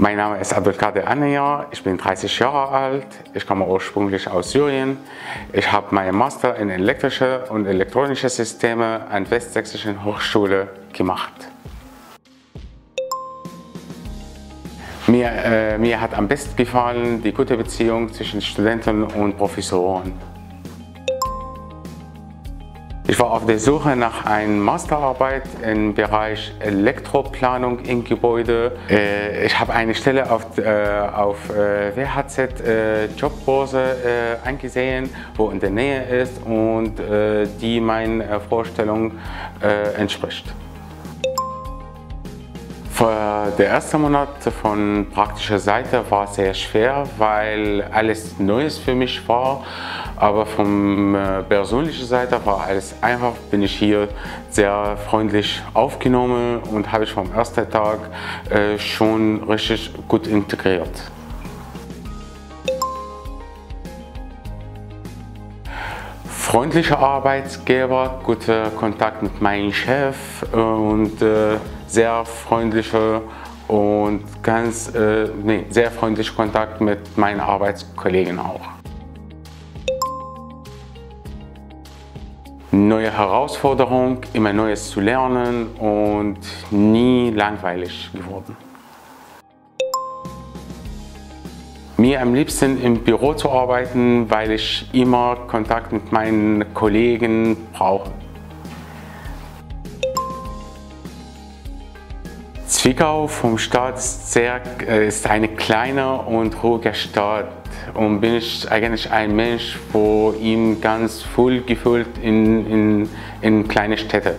Mein Name ist Abdelkader Anaya, ich bin 30 Jahre alt, ich komme ursprünglich aus Syrien. Ich habe meinen Master in elektrische und elektronische Systeme an der Westsächsischen Hochschule gemacht. Mir, äh, mir hat am besten gefallen die gute Beziehung zwischen Studenten und Professoren. Ich war auf der Suche nach einer Masterarbeit im Bereich Elektroplanung in Gebäude. Äh, ich habe eine Stelle auf, äh, auf äh, WHZ Jobbörse angesehen, wo in der Nähe ist und die meinen Vorstellungen entspricht. Der erste Monat von praktischer Seite war sehr schwer, weil alles Neues für mich war. Aber von äh, persönlicher Seite war alles einfach. Bin ich hier sehr freundlich aufgenommen und habe ich vom ersten Tag äh, schon richtig gut integriert. Freundlicher Arbeitsgeber, guter Kontakt mit meinem Chef und äh, sehr freundlicher und ganz äh, nee, sehr freundlicher Kontakt mit meinen Arbeitskollegen auch. Neue Herausforderung, immer Neues zu lernen und nie langweilig geworden. Mir am liebsten im Büro zu arbeiten, weil ich immer Kontakt mit meinen Kollegen brauche. Zwickau vom Stadt ist, äh, ist eine kleine und ruhige Stadt und bin ich eigentlich ein Mensch, wo ihm ganz wohl gefühlt in, in, in kleine Städte.